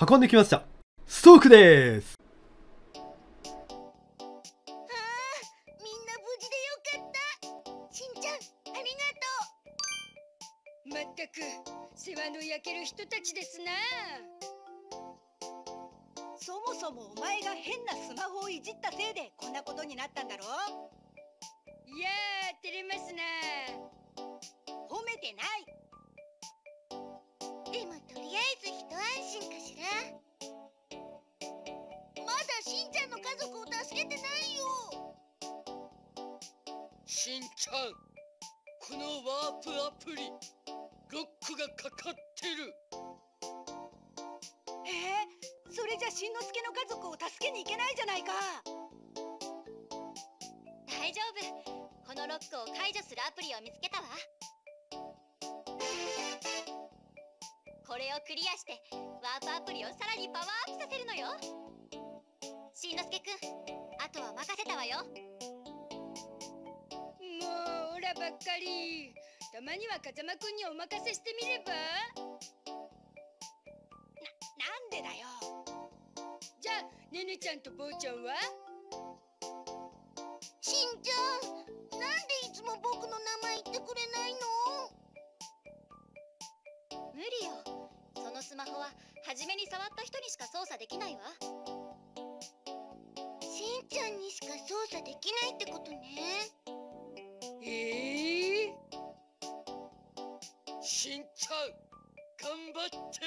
運んできました。ストークです。ああみんな無事でよかった。しんちゃんありがとう。まったく世話の焼ける人たちですな。そもそもお前が変なスマホをいじったせいでこんなことになったんだろいやー照れますな。褒めてない一安心かしら。まだしんちゃんの家族を助けてないよ。しんちゃんこのワープアプリロックがかかってる。えー、それじゃしんのすけの家族を助けに行けないじゃないか。大丈夫。このロックを解除するアプリを見つけたわれをクリアしてワープアプリをさらにパワーアップさせるのよ。しんのすけくんあとは任せたわよ。もうオラばっかり。たまには風間くんにお任せしてみれば？なんでだよ。じゃあねねちゃんと坊ちゃんは？しんちゃんスマホは初めに触った人にしか操作できないわ。しんちゃんにしか操作できないってことね。ええしんちゃん頑張って。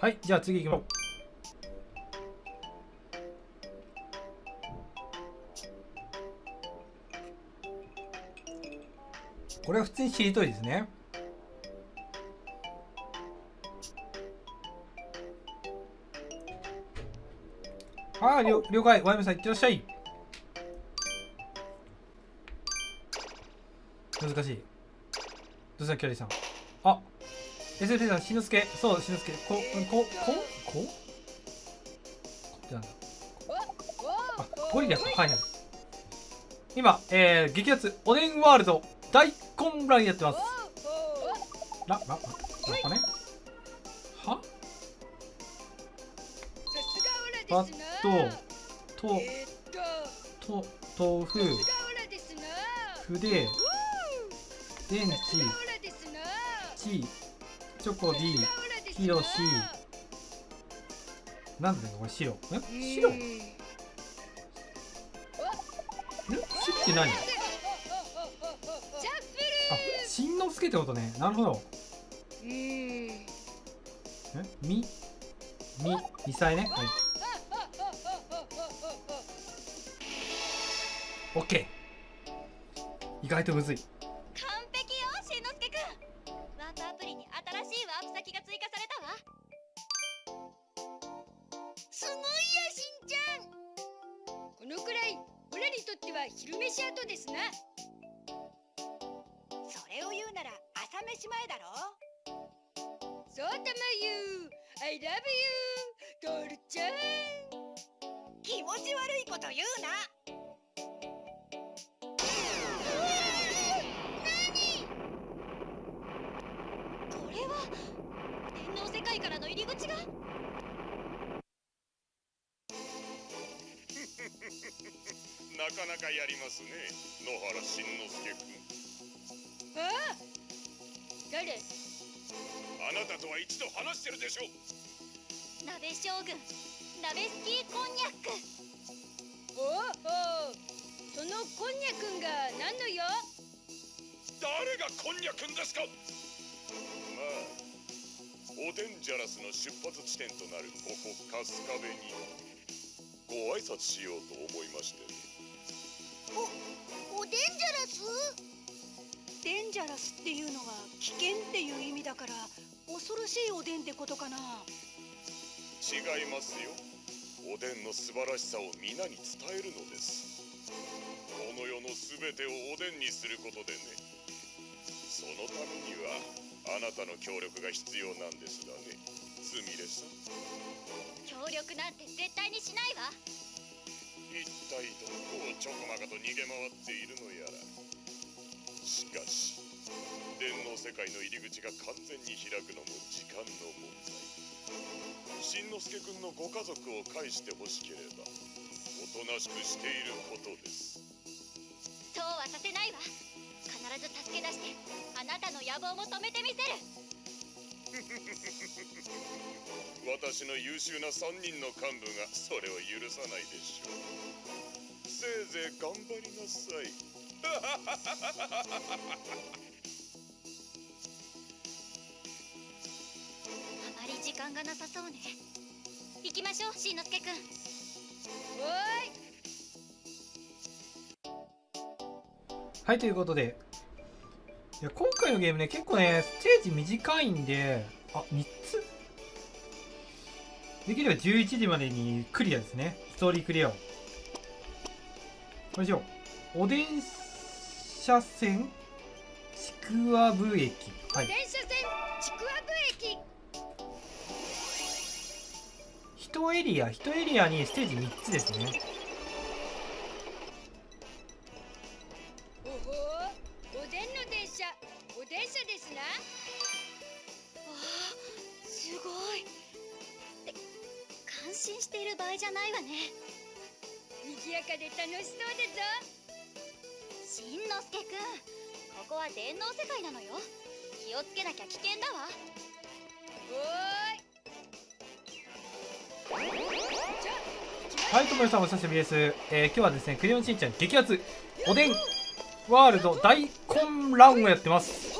はいじゃあ次行きましょうこれは普通にしりとりですね。ああ了了解。ワイムさんいってらっしゃい。難しい。どうしたキャリーさん。あ SF さんしのすけ。そうしのすけ。ここここ？こってなんだ。あゴリラかはいはい。今、えー、激アツ。おでんワールド。第大混乱やってます。ラララララね。はバットとと。と豆腐。筆。電池。チ。チョコディさすがオラですなヒロシ。なんだよこれ白。え？うん。白え？白って何？すけってことね。なるほど。ルうんえ？み？み？みさえね？はい。オッケー。意外とむずい。完璧よしんのすけくん。ワープアプリに新しいワープ先が追加されたわ。すごいやしんちゃん。このくらいオラにとっては昼飯後ですな飯前だろ？そうたまゆ I love you トールちゃん。気持ち悪いこと言うな。これは電脳世界からの入り口が？なかなかやりますね野原しんのすけ君。ああ誰あなたとは一度話してるでしょ鍋将軍鍋スキーこんにゃくおおそのこんにゃくんが何のよ誰がこんにゃくんですか？まあおでんジャラスの出発地点となるここ春日部にご挨拶しようと思いまして。おでんじゃらす？デンジャラスっていうのは危険っていう意味だから恐ろしいおでんってことかな。違いますよ。おでんの素晴らしさを皆に伝えるのです。この世の全てをおでんにすることでね。そのためにはあなたの協力が必要なんですがね。すみれさん。協力なんて絶対にしないわ。一体どこをちょこまかと逃げ回っているのやら世界の入り口が完全に開くのも時間の問題。しんのすけくんのご家族を返してほしければおとなしくしていることです。そうはさせないわ。必ず助け出してあなたの野望も止めてみせる。私の優秀な3人の幹部がそれを許さないでしょう。せいぜい頑張りなさい。間がなさそうね。行きましょうしんのすけくん。おはいということで。いや今回のゲームね結構ねステージ短いんであ3つ。できれば11時までにクリアですね。ストーリークリアを。これしようおでん車線ちくわぶ駅。はい。電車1エリア1エリアにステージ3つですね。おほおでんの電車。お電車ですな。わあすごい。え感心している場合じゃないわね。賑やかで楽しそうだぞ。しんのすけくんここは電脳世界なのよ。気をつけなきゃ危険だわ。おーいはい、ともよさんお久しぶりです。えー今日はですね、クレヨンしんちゃん激アツおでんワールド大混乱をやってます。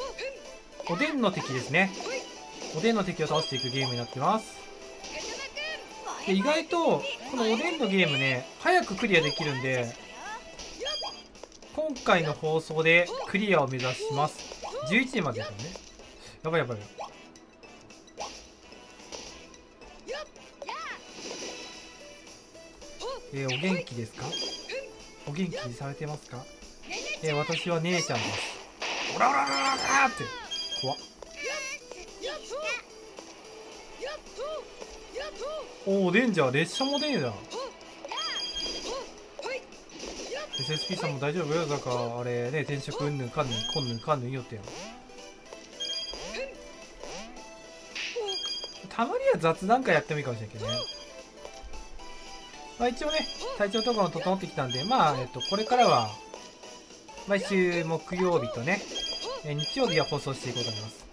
おでんの敵ですね。おでんの敵を倒していくゲームになってます。で意外と、このおでんのゲームね、早くクリアできるんで、今回の放送でクリアを目指します。11時までだよね。やばいやばい。えーお元気ですか？お元気にされてますか？えー私は姉ちゃんです。オラオラオラオラって。怖っ。おお、デンジャー、列車も出んじゃん。SSP さんも大丈夫？よだから、あれね、転職うんぬんかんぬん、こんぬんかんぬんよってよ。たまには雑談会やってもいいかもしれんけどね。まあ一応ね、体調とかも整ってきたんで、まあ、えっと、これからは、毎週木曜日とね、え日曜日は放送していこうと思います。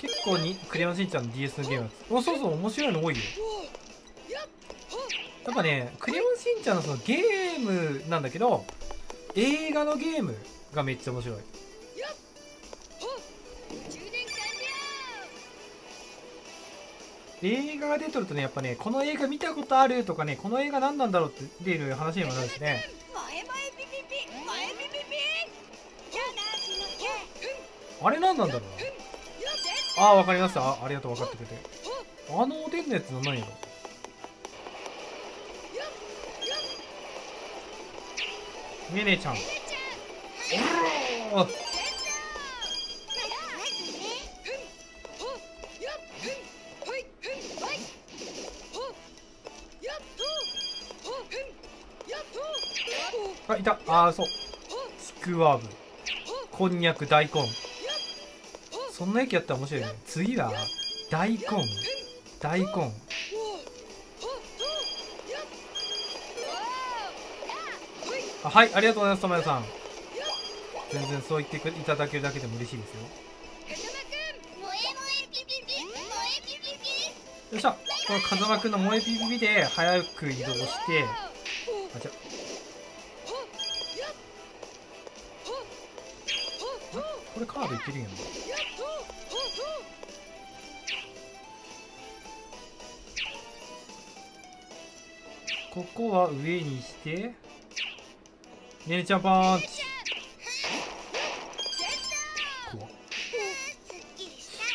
結構に、クレヨンしんちゃんの DS のゲームは、お、そうそう、面白いの多いよ。やっぱね、クレヨンしんちゃんのそのゲームなんだけど、映画のゲームがめっちゃ面白い。映画が出とるとね、やっぱね、この映画見たことあるとかね、この映画何なんだろうっていう話にもなるしね。あれ何なんだろう。ああ、わかりました。あありがとう、分かってくれて。あのおでんのやつの何やろねねちゃん。おーあ、いた。ああ、そう。ちくわぶ。こんにゃく、大根。そんな駅やったら面白いね。次は、大根。大根。あはい、ありがとうございます、ともやさん。全然そう言ってくいただけるだけでも嬉しいですよ。よっしゃ。この風間くんの萌えピピピで早く移動して、あ、じゃあこれカードいけるんやな。ここは上にして、ねねちゃんパン。チ。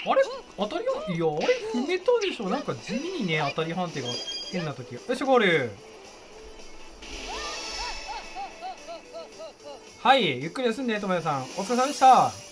あれ？当たり判いや、あれ踏めたでしょ。なんか地味にね、当たり判定が変な時。が。よし、ゴールはい、ゆっくり休んで、ともやさん。お疲れ様でした。